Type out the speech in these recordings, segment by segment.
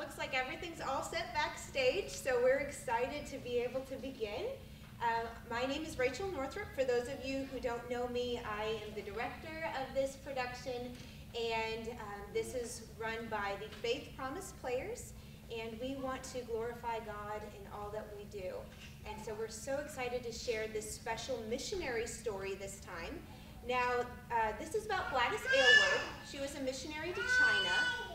looks like everything's all set backstage, so we're excited to be able to begin. Uh, my name is Rachel Northrup. For those of you who don't know me, I am the director of this production, and um, this is run by the Faith Promise Players, and we want to glorify God in all that we do. And so we're so excited to share this special missionary story this time. Now, uh, this is about Gladys Aylward. She was a missionary to China.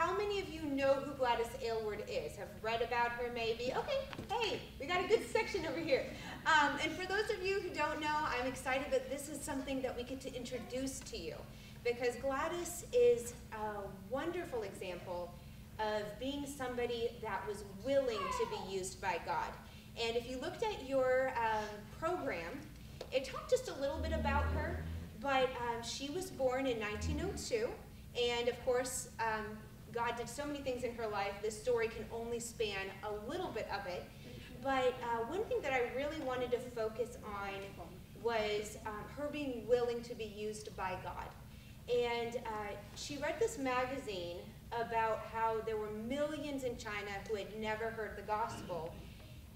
How many of you know who Gladys Aylward is? Have read about her maybe? Okay, hey, we got a good section over here. Um, and for those of you who don't know, I'm excited that this is something that we get to introduce to you because Gladys is a wonderful example of being somebody that was willing to be used by God. And if you looked at your um, program, it talked just a little bit about her, but um, she was born in 1902, and of course, um, God did so many things in her life. This story can only span a little bit of it. But uh, one thing that I really wanted to focus on was um, her being willing to be used by God. And uh, she read this magazine about how there were millions in China who had never heard the gospel.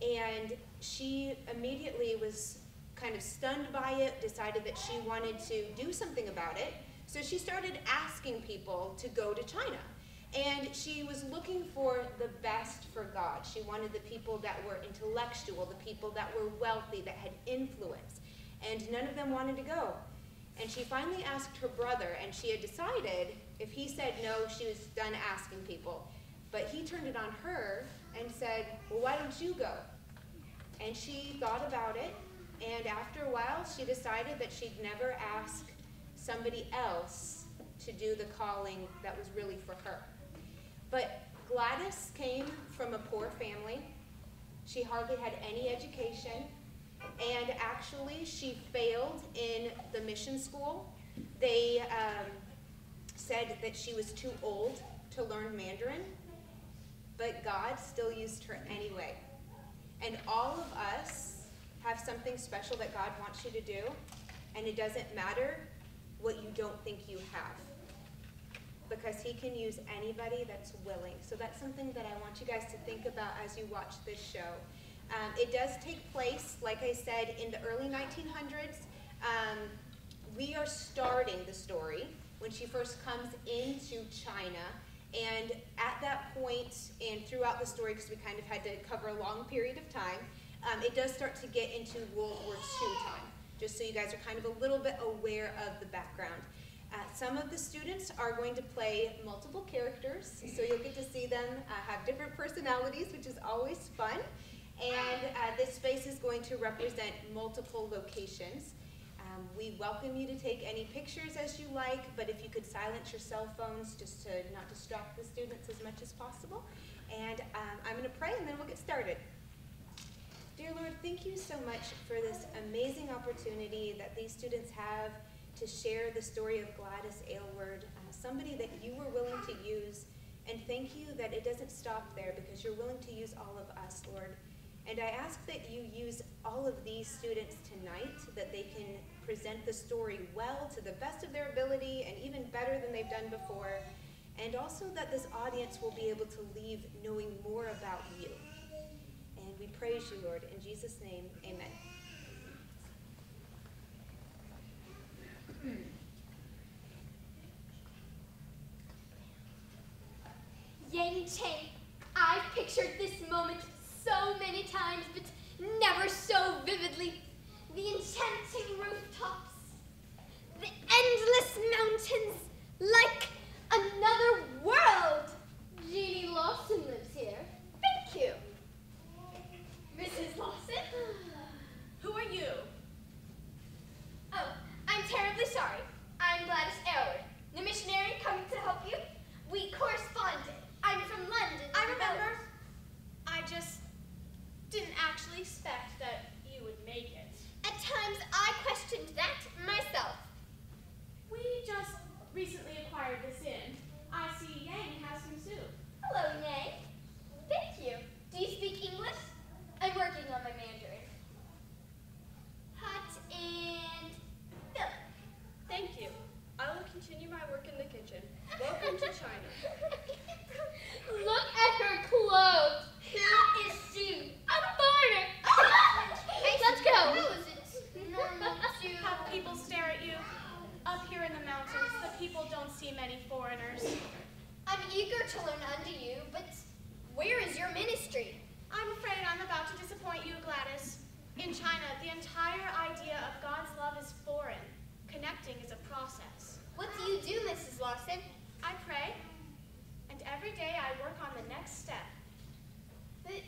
And she immediately was kind of stunned by it, decided that she wanted to do something about it. So she started asking people to go to China. And she was looking for the best for God. She wanted the people that were intellectual, the people that were wealthy, that had influence. And none of them wanted to go. And she finally asked her brother, and she had decided if he said no, she was done asking people. But he turned it on her and said, Well, why don't you go? And she thought about it, and after a while, she decided that she'd never ask somebody else to do the calling that was really for her. But Gladys came from a poor family. She hardly had any education. And actually, she failed in the mission school. They um, said that she was too old to learn Mandarin, but God still used her anyway. And all of us have something special that God wants you to do, and it doesn't matter what you don't think you have because he can use anybody that's willing. So that's something that I want you guys to think about as you watch this show. Um, it does take place, like I said, in the early 1900s. Um, we are starting the story when she first comes into China. And at that point, and throughout the story, because we kind of had to cover a long period of time, um, it does start to get into World War II time, just so you guys are kind of a little bit aware of the background. Uh, some of the students are going to play multiple characters, so you'll get to see them uh, have different personalities, which is always fun. And uh, this space is going to represent multiple locations. Um, we welcome you to take any pictures as you like, but if you could silence your cell phones just to not distract the students as much as possible. And um, I'm going to pray and then we'll get started. Dear Lord, thank you so much for this amazing opportunity that these students have to share the story of Gladys Aylward, uh, somebody that you were willing to use. And thank you that it doesn't stop there because you're willing to use all of us, Lord. And I ask that you use all of these students tonight, that they can present the story well to the best of their ability and even better than they've done before. And also that this audience will be able to leave knowing more about you. And we praise you, Lord. In Jesus' name, amen. Hmm. Yang Cheng, I've pictured this moment so many times, but never so vividly. The enchanting rooftops, the endless mountains, like another world. Jeannie Lawson lives here. Thank you. Mrs. Lawson? Who are you? Oh, I'm terribly sorry. I'm Gladys Aylward, the missionary coming to help you. We corresponded. I'm from London. I remember. I just didn't actually expect that you would make it. At times, I questioned that myself. We just recently acquired this inn. I see Yang has some soup. Hello, Yang. Thank you. Do you speak English? I'm working on my Mandarin. Hot and Philip. Thank you. I will continue my work in the kitchen. Welcome to China. Look at people don't see many foreigners. I'm eager to learn under you, but where is your ministry? I'm afraid I'm about to disappoint you, Gladys. In China, the entire idea of God's love is foreign. Connecting is a process. What do you do, Mrs. Lawson? I pray, and every day I work on the next step. But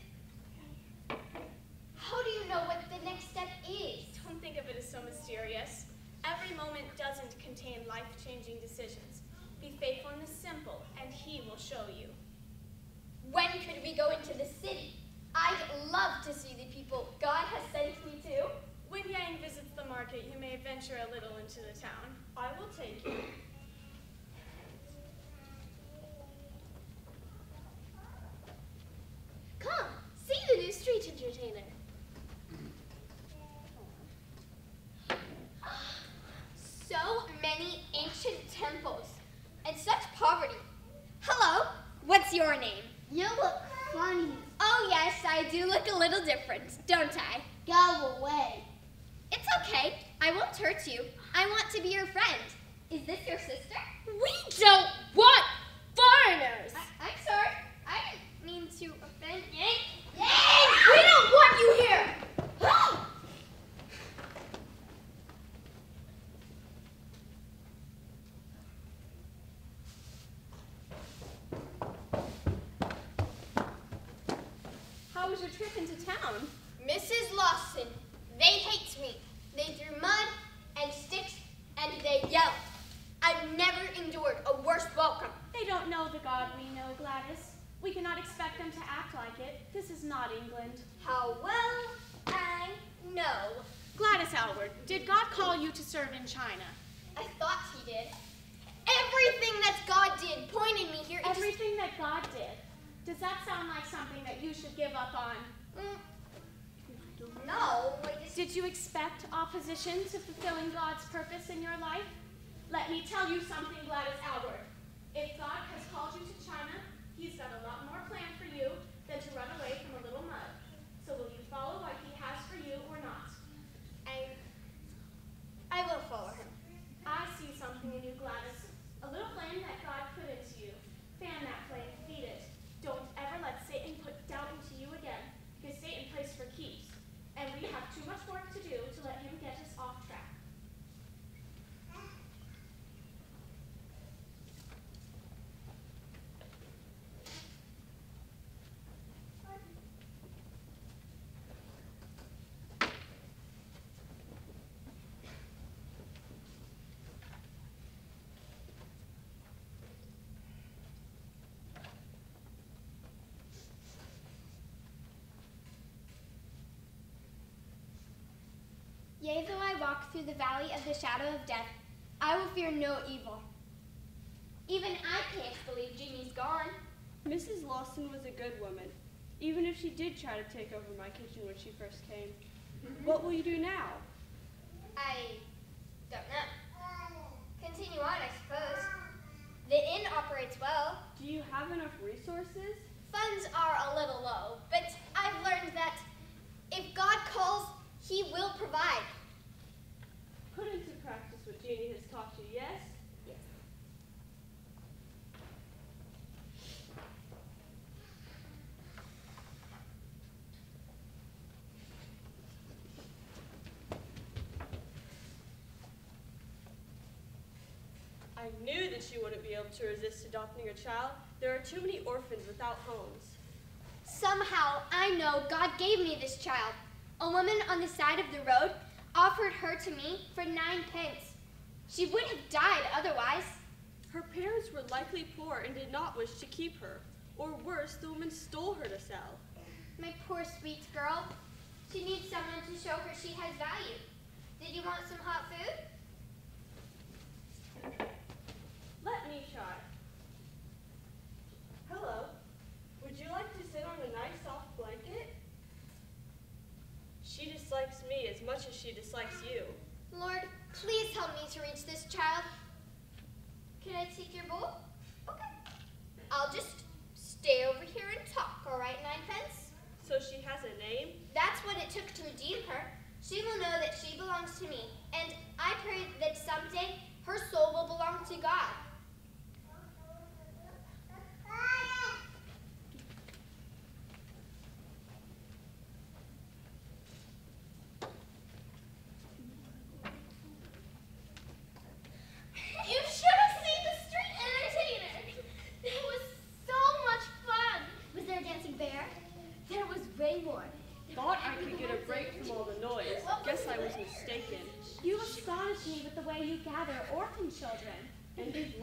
how do you know what the next step is? Don't think of it as so mysterious. Every moment doesn't contain life-changing decisions. Be faithful in the simple, and He will show you. When could we go into the city? I'd love to see the people God has sent me to. When Yang visits the market, you may venture a little into the town. I will take you. Come, see the new street entertainer. So many ancient temples and such poverty. Hello, what's your name? You look funny. Oh yes, I do look a little different, don't I? Go away. It's okay. I won't hurt you. I want to be your friend. Is this your sister? We don't want foreigners. I- I'm sorry. I didn't mean to offend you. Yay! We don't want you here. How was your trip into town? Mrs. Lawson, they hate me. They threw mud and sticks and they yelled. I've never endured a worse welcome. They don't know the God we know, Gladys. We cannot expect them to act like it. This is not England. How well I know. Gladys Aylward, did God call you to serve in China? I thought he did. Everything that God did pointed me here. It just- Everything that God did. Does that sound like something that you should give up on? Mm, no, I just Did you expect opposition to fulfilling God's purpose in your life? Let me tell you something, Gladys Aylward. If God has called you to China, He's got a lot more planned for you than to run away from a little mud. So will you follow what He has for you or not? I I will follow him. I see something in you, Gladys. A little flame that God put into you. Fan that flame, feed it. Don't ever let Satan put doubt into you again, because Satan plays for keeps. And we have too much work to do to let him get us off track. Yea, though I walk through the valley of the shadow of death, I will fear no evil. Even I can't believe Jeannie's gone. Mrs. Lawson was a good woman, even if she did try to take over my kitchen when she first came. What will you do now? I don't know. Continue on, I suppose. The inn operates well. Do you have enough resources? Funds are a little low, but I've learned that if God calls, He will provide. Put into practice what Jeannie has taught you, yes? Yes. I knew that you wouldn't be able to resist adopting a child. There are too many orphans without homes. Somehow, I know God gave me this child. A woman on the side of the road offered her to me for nine pence. She would have died otherwise. Her parents were likely poor and did not wish to keep her. Or worse, the woman stole her to sell. My poor sweet girl. She needs someone to show her she has value. Did you want some hot food? Let me try. Hello. Would you like to sit on a nice soft blanket? She dislikes me as much as she dislikes you. Lord, please help me to reach this child. Can I take your bowl? Okay. I'll just stay over here and talk, all right, Ninepence? So she has a name? That's what it took to redeem her. She will know that she belongs to me, and I pray that someday her soul will belong to God.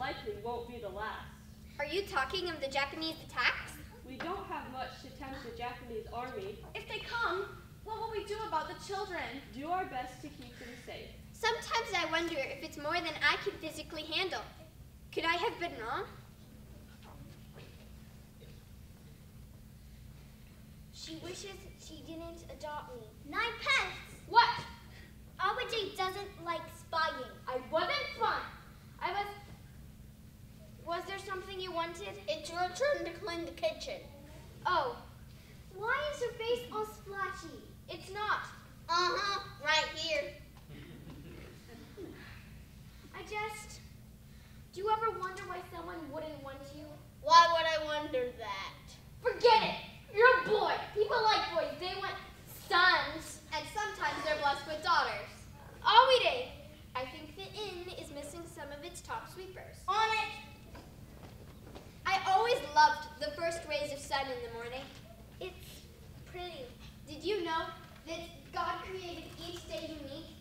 likely won't be the last. Are you talking of the Japanese attacks? We don't have much to tempt the Japanese army. If they come, what will we do about the children? Do our best to keep them safe. Sometimes I wonder if it's more than I can physically handle. Could I have been wrong? She wishes she didn't adopt me. Nine pence! What? Awaji doesn't like spying. I wasn't fun. I was. Was there something you wanted? It's your turn to clean the kitchen. Oh, Why is her face all splashy? it's not. Uh-huh, right here. I just. Do you ever wonder why someone wouldn't want you? Why would I wonder that? Forget it. You're a boy. People like boys. They want sons. And sometimes they're blessed with daughters. Awide. I think the inn is missing some of its top sweepers. On it! I always loved the first rays of sun in the morning. It's pretty. Did you know that God created each day unique,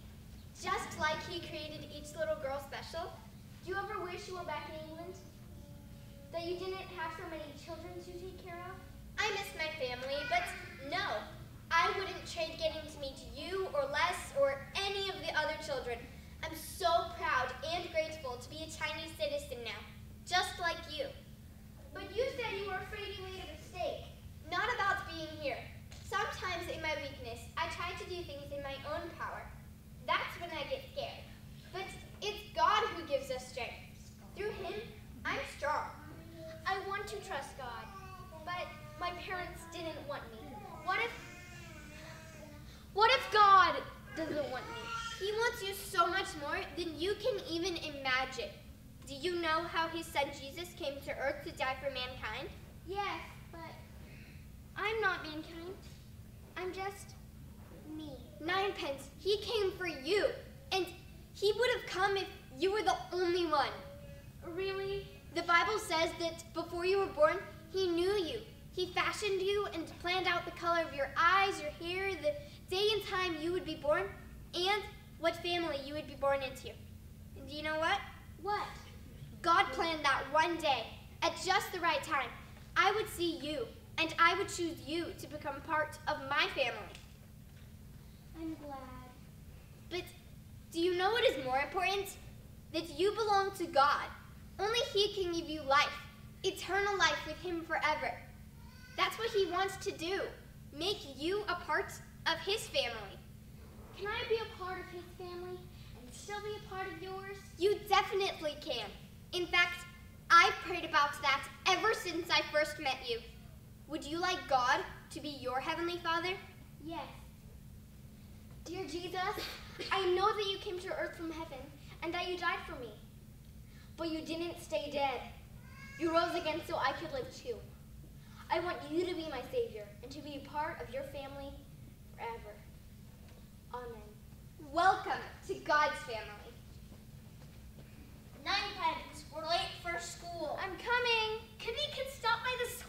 just like He created each little girl special? Do you ever wish you were back in England? That you didn't have so many children to take care of? I miss my family, but no, I wouldn't trade getting to meet you or Les or any of the other children. I'm so proud and grateful to be a Chinese citizen now, just like you. But you said you were afraid you made a mistake. Not about being here. Sometimes in my weakness, I try to do things in my own power. That's when I get scared. But it's God who gives us strength. Through Him, I'm strong. I want to trust God, but my parents didn't want me. What if. What if God doesn't want me? He wants you so much more than you can even imagine. Do you know how His Son Jesus came to earth to die for mankind? Yes, but I'm not mankind. I'm just me. Ninepence, He came for you. And He would have come if you were the only one. Really? The Bible says that before you were born, He knew you. He fashioned you and planned out the color of your eyes, your hair, the day and time you would be born, and what family you would be born into. And do you know what? What? God planned that one day, at just the right time, I would see you, and I would choose you to become part of my family. I'm glad. But do you know what is more important? That you belong to God. Only He can give you life, eternal life with Him forever. That's what He wants to do. Make you a part of His family. Can I be a part of his family still be a part of yours? You definitely can. In fact, I've prayed about that ever since I first met you. Would you like God to be your Heavenly Father? Yes. Dear Jesus, I know that you came to earth from heaven and that you died for me. But you didn't stay dead. You rose again so I could live too. I want you to be my Savior and to be a part of your family forever. Amen. Welcome to God's family. Ninepence, we're late for school. I'm coming. Kimmy can stop by the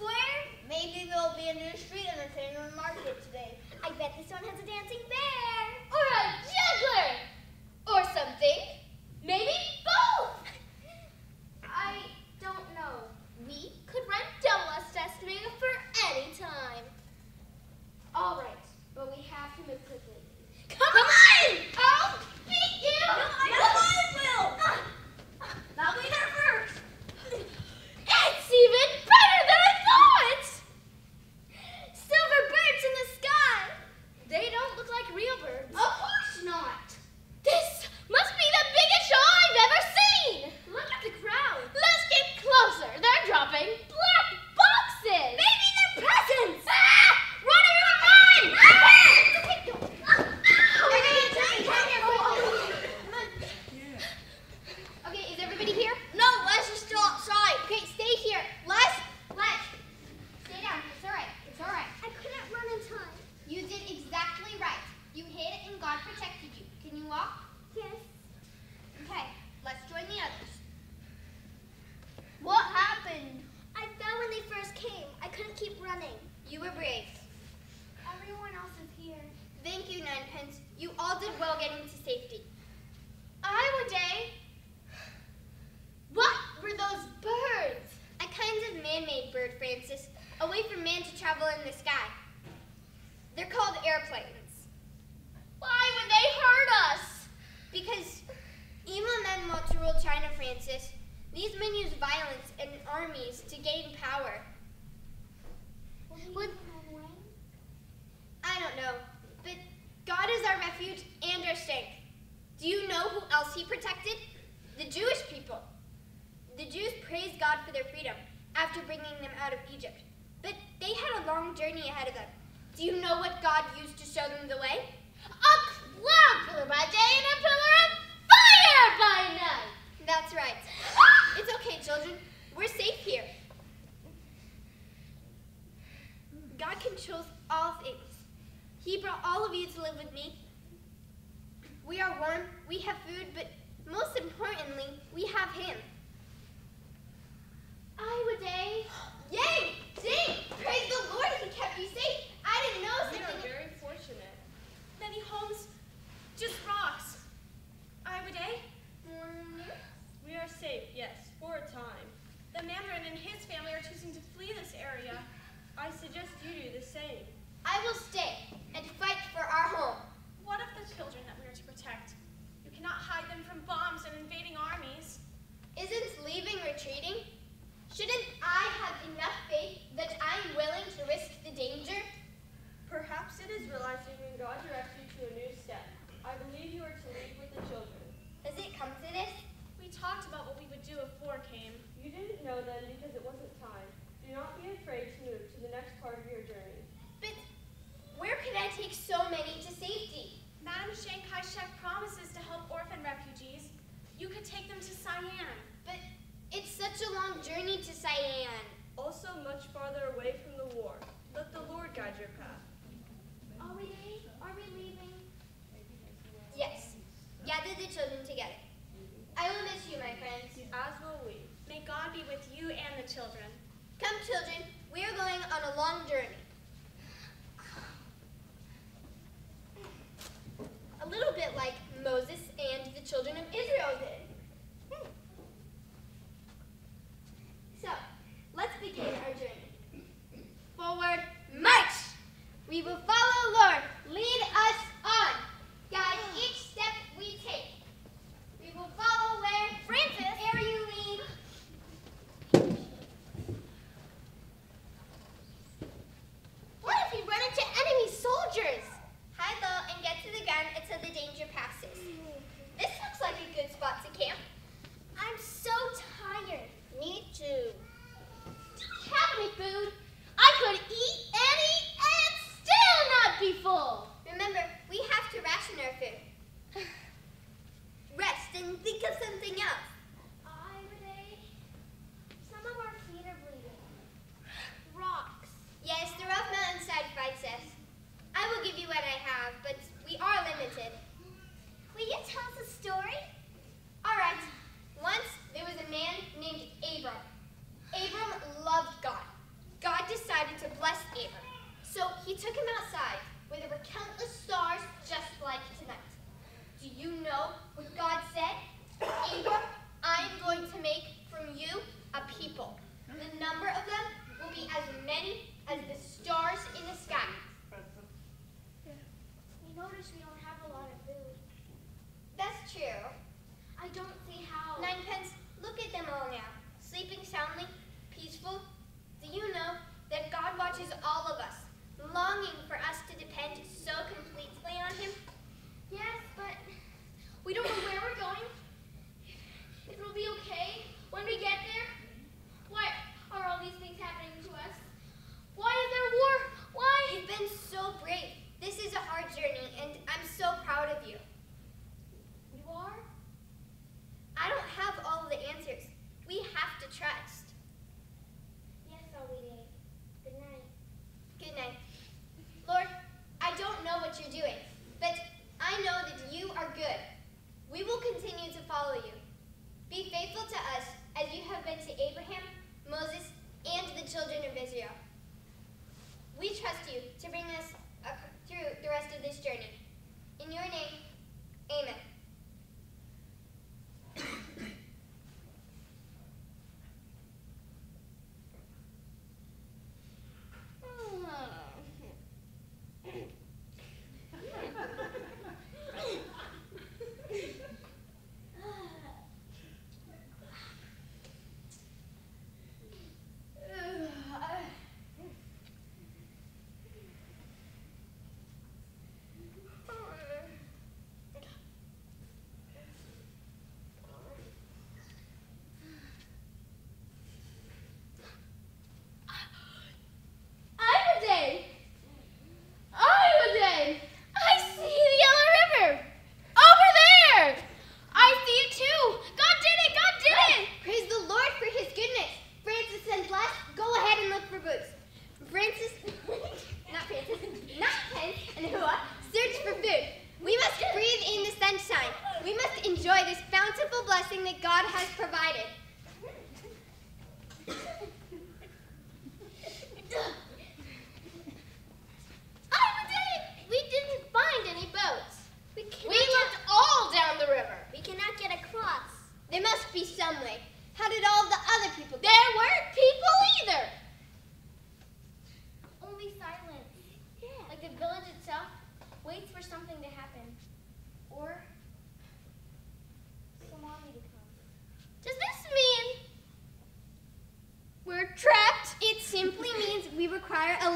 God protected you. Can you walk? Yes. Okay, let's join the others. What happened? I fell when they first came. I couldn't keep running. You were brave. Everyone else is here. Thank you, Ninepence. You all did well getting to safety. Ai-weh-deh? What were those birds? A kind of man-made bird, Francis, a way for man to travel in the sky. They're called airplanes. Why would they hurt us? Because evil men want to rule China, Francis. These men use violence and armies to gain power. Would, I don't know, but God is our refuge and our strength. Do you know who else he protected? The Jewish people. The Jews praised God for their freedom after bringing them out of Egypt. But they had a long journey ahead of them. Do you know what God used to show them the way? A cloud pillar by day and a pillar of fire by night. That's right. It's okay, children. We're safe here. God controls all things. He brought all of you to live with me. We are warm, we have food, but most importantly, we have Him. Ai-weh-deh. Yay! Ding! Praise the Lord He kept you safe. I didn't know We are something. very fortunate. Many homes, just rocks. Ai-weh-deh, eh? We are safe, yes, for a time. the Mandarin and his family are choosing to flee this area. I suggest you do the same. I will stay and fight for our home. What of the children that we are to protect? You cannot hide them from bombs and invading armies. Isn't leaving retreating? Shouldn't I have enough faith that I am willing to risk the danger? Perhaps it is realizing when God directs you to a new step. I believe you are to leave with the children. Has it come to this? We talked about what we would do if war came. You didn't know then because it wasn't time. Do not be afraid to move to the next part of your journey. But where could I take so many to safety? Madam Chiang Kai-shek promises to help orphan refugees. You could them. But it's such a long journey to Sian. Also much farther away from the war. Let the Lord guide your path. Are we Are we leaving? Yes. Gather the children together. I will miss you, my friends. As will we. May God be with you and the children. Come, children. We are going on a long journey.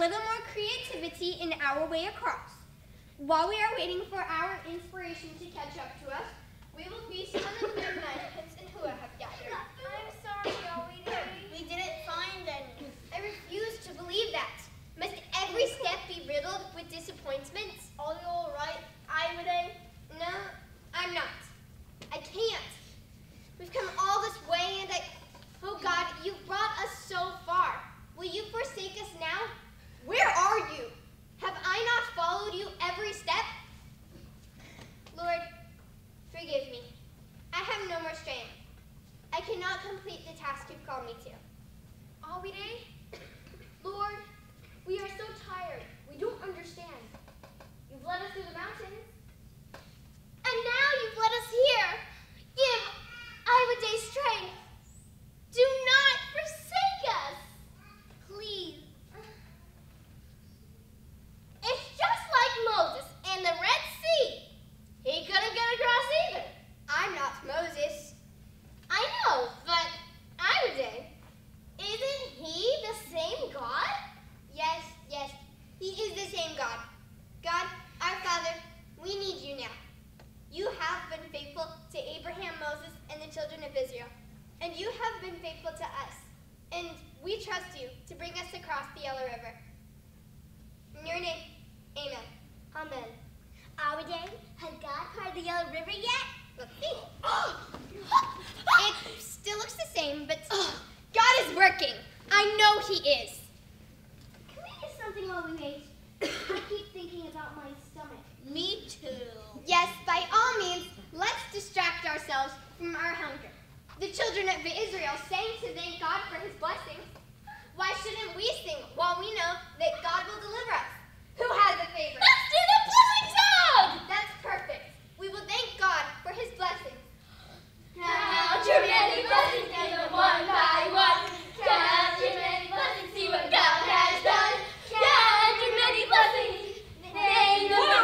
Little more creativity in our way across. While we are waiting for our inspiration to catch up to us, we will feast on the new ninepence and hua have gathered. I'm sorry, Allie. We didn't find any. I refuse to believe that. Must every step be riddled with disappointments? Are you all right, Ivy? No, I'm not. I can't. We've come all this way and I. Oh God, you've brought us so far. Will you forsake us now? Where are you? Have I not followed you every step? Lord, forgive me. I have no more strength. I cannot complete the task you've called me to. Are we day? Lord, we are so tired. We don't understand. You've led us through the mountains. And now you've led us here. Give Ai-weh-deh strength. Do not forsake us. Please. It's just like Moses and the Red Sea. He couldn't get across either. I'm not Moses. I know, but Ai-weh-deh, isn't he the same God? Yes, yes, he is the same God. God, our Father, we need you now. You have been faithful to Abraham, Moses, and the children of Israel. And you have been faithful to us. And we trust you to bring us across the Yellow River. In your name, amen. Amen. Ai-weh-deh, has God parted the Yellow River yet? Let's see. it still looks the same, but God is working. I know he is. Can we get something while we wait? I keep thinking about my stomach. Me too. Yes, by all means, let's distract ourselves from our hunger. The children of Israel sang to thank God for his blessings. Why shouldn't we sing while we know that God will deliver us? Who has a favorite? Let's do the blessing song! That's perfect. We will thank God for his blessings. Count your many blessings, and one by one. Count your many blessings, see what God has done. Count your many blessings, name them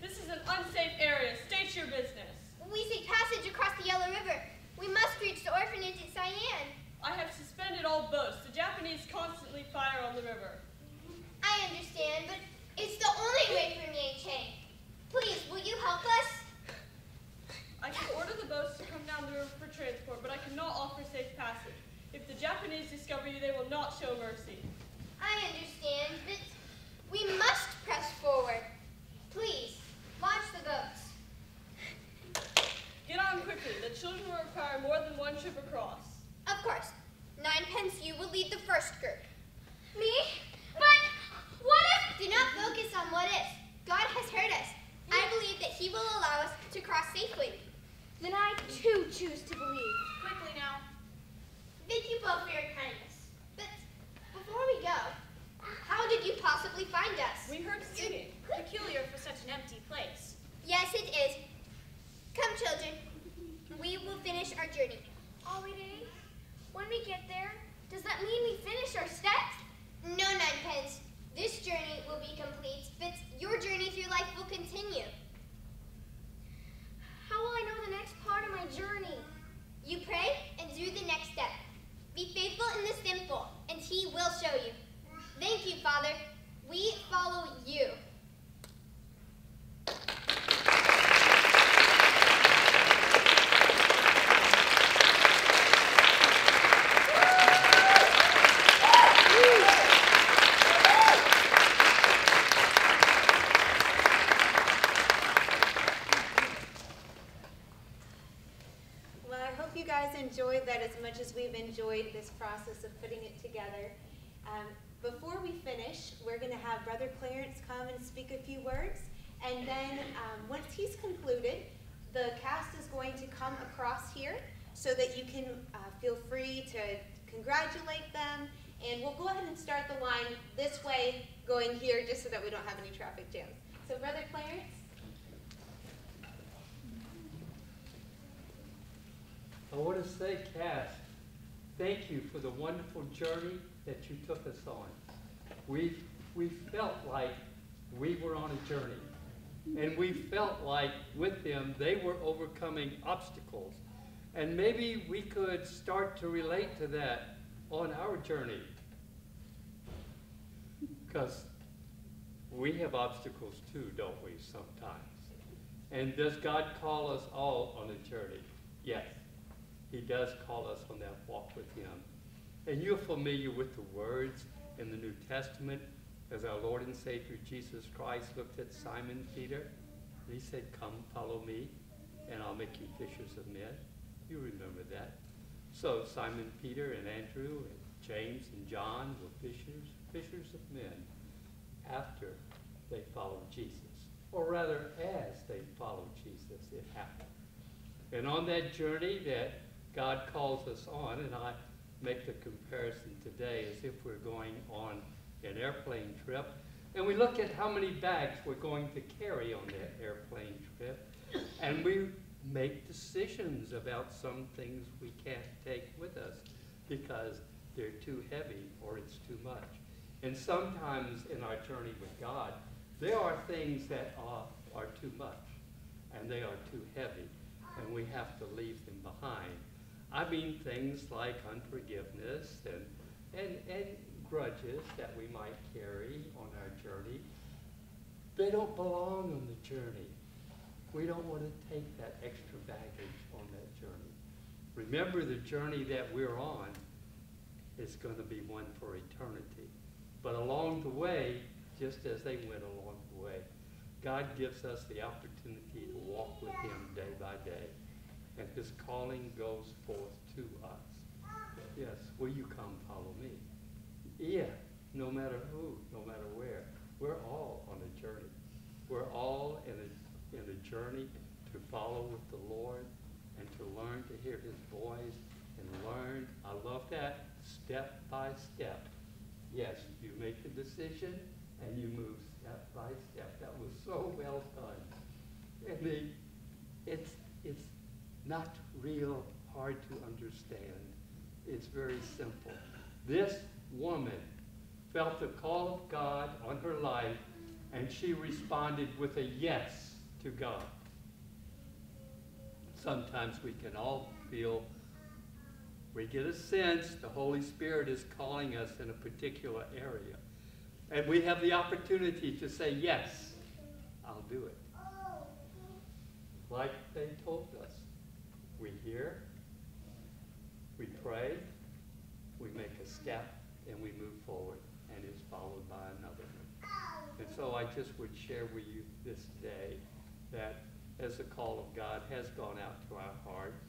This is an unsafe area. State your business. We seek passage across the Yellow River. We must reach the orphanage at Sian. I have suspended all boats. The Japanese constantly fire on the river. I but it's the only way for me and Chang. Please, will you help us? I can order the boats to come down the river for transport, but I cannot offer safe passage. If the Japanese discover you, they will not show mercy. I understand, but we must press forward. Please, launch the boats. Get on quickly. The children will require more than one trip across. Of course, Ninepence, you will lead the first group. Me? But what if? Do not focus on what if. God has heard us. I believe that He will allow us to cross safely. Then I too choose to believe. Quickly now. Thank you both for your kindness. But before we go, how did you possibly find us? We heard singing. Peculiar for such an empty place. Yes, it is. Come, children. We will finish our journey. Day? When we get there, does that mean we finish our steps? No, Ninepence. This journey will be complete, but your journey through life will continue. How will I know the next part of my journey? You pray and do the next step. Be faithful in the simple, and He will show you. Thank you, Father. We follow you. Well, I hope you guys enjoyed that as much as we've enjoyed this process of putting it together. Um, before we finish, we're going to have Brother Clarence come and speak a few words. And then um, once he's concluded, the cast is going to come across here so that you can uh, feel free to congratulate them. And we'll go ahead and start the line this way, going here, just so that we don't have any traffic jams. So, Brother Clarence. I want to say, Cass, thank you for the wonderful journey that you took us on. We, we felt like we were on a journey. And we felt like with them, they were overcoming obstacles And maybe we could start to relate to that on our journey. Because we have obstacles too, don't we, sometimes? And does God call us all on a journey? Yes. He does call us on that walk with Him. And you're familiar with the words in the New Testament as our Lord and Savior Jesus Christ looked at Simon Peter. And he said, Come, follow me, and I'll make you fishers of men. You remember that. So Simon Peter and Andrew and James and John were fishers, fishers of men after they followed Jesus. Or rather, as they followed Jesus, it happened. And on that journey that God calls us on, and I make the comparison today as if we're going on an airplane trip, and we look at how many bags we're going to carry on that airplane trip, and we make decisions about some things we can't take with us because they're too heavy or it's too much. And sometimes in our journey with God, there are things that are, are too much and they are too heavy and we have to leave them behind. I mean things like unforgiveness and, and, and grudges that we might carry on our journey. They don't belong on the journey. We don't want to take that extra baggage on that journey. Remember, the journey that we're on is going to be one for eternity. But along the way, just as they went along the way, God gives us the opportunity to walk with Him day by day. And His calling goes forth to us. Yes, will you come follow me? Yeah, no matter who, no matter where. We're all on a journey. We're all in a in a journey to follow with the Lord and to learn to hear his voice and learn, I love that, step by step. Yes, you make the decision and you move step by step. That was so well done. Mean, it's, it's not real hard to understand. It's very simple. This woman felt the call of God on her life and she responded with a yes to God. Sometimes we can all feel, we get a sense the Holy Spirit is calling us in a particular area. And we have the opportunity to say, yes, I'll do it. Like they told us. We hear, we pray, we make a step, and we move forward, and it's followed by another. And so I just would share with you this day that as the call of God has gone out to our hearts,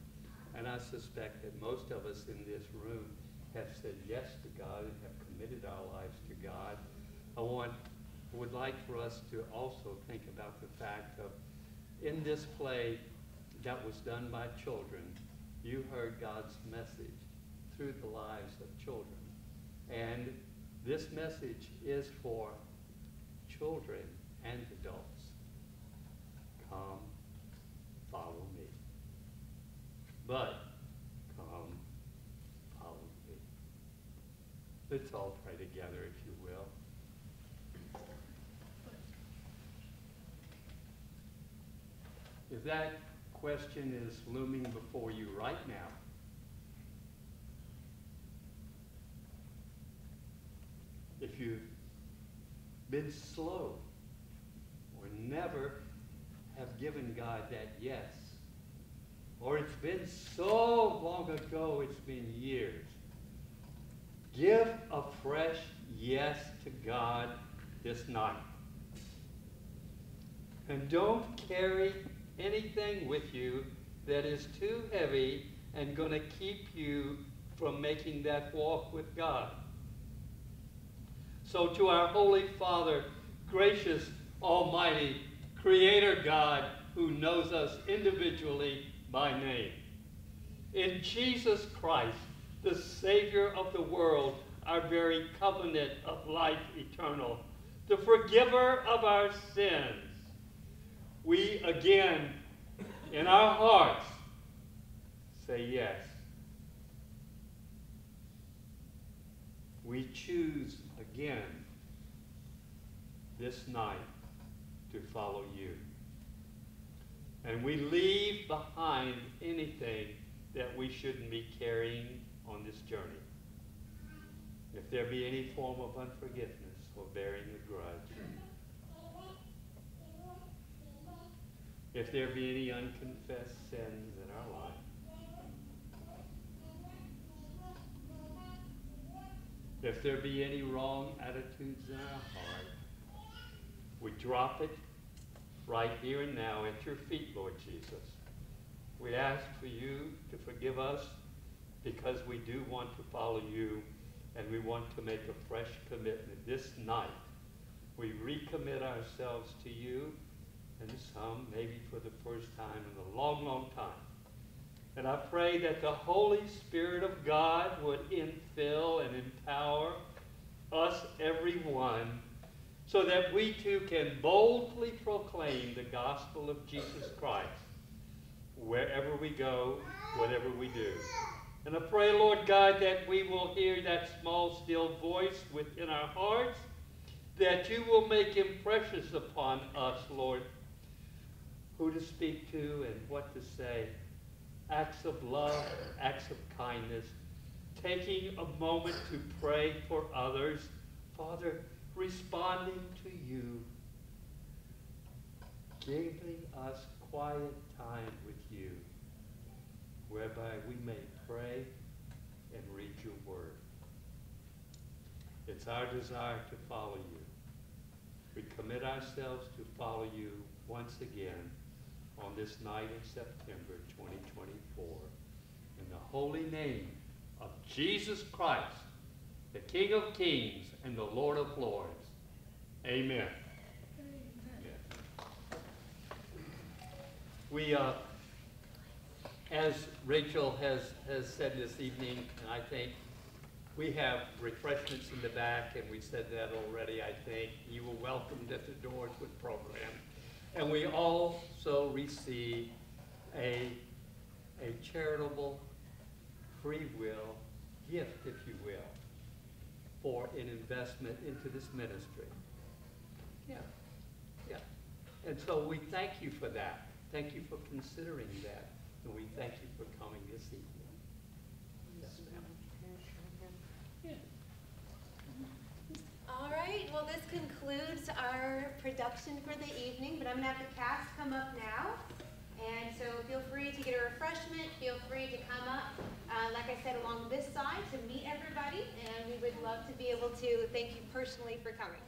and I suspect that most of us in this room have said yes to God and have committed our lives to God. I want, would like for us to also think about the fact of in this play that was done by children, you heard God's message through the lives of children. And this message is for children and adults. Come, follow me. But come, follow me. Let's all pray together, if you will. If that question is looming before you right now, if you've been slow or never have given God that yes. Or it's been so long ago, it's been years. Give a fresh yes to God this night. And don't carry anything with you that is too heavy and going to keep you from making that walk with God. So, to our Holy Father, gracious, Almighty, Creator God who knows us individually by name. In Jesus Christ, the Savior of the world, our very covenant of life eternal, the forgiver of our sins, we again, in our hearts, say yes. We choose again this night to follow you. And we leave behind anything that we shouldn't be carrying on this journey. If there be any form of unforgiveness or bearing a grudge, if there be any unconfessed sins in our life, if there be any wrong attitudes in our heart, we drop it right here and now at your feet, Lord Jesus. We ask for you to forgive us because we do want to follow you and we want to make a fresh commitment. This night, we recommit ourselves to you, and some maybe for the first time in a long, long time. And I pray that the Holy Spirit of God would infill and empower us, everyone, so that we too can boldly proclaim the gospel of Jesus Christ wherever we go, whatever we do. And I pray, Lord God, that we will hear that small, still voice within our hearts, that you will make impressions upon us, Lord, who to speak to and what to say. Acts of love, acts of kindness, taking a moment to pray for others. Father, responding to you, giving us quiet time with you, whereby we may pray and read your word. It's our desire to follow you. We commit ourselves to follow you once again on this night in September 2024. In the holy name of Jesus Christ, the King of kings and the Lord of lords. Amen. We, uh, as Rachel has, has said this evening, and I think we have refreshments in the back, and we said that already, I think. You were welcomed at the doors with program. And we also receive a, a charitable free will gift, if you will, for an investment into this ministry. Yeah, yeah. And so we thank you for that. Thank you for considering that, and we thank you for coming this evening. Yes, ma'am. All right, well, this concludes our production for the evening, but I'm gonna have the cast come up now. And so feel free to get a refreshment, feel free to come up, uh, like I said, along this side to meet everybody, and we would love to be able to thank you personally for coming.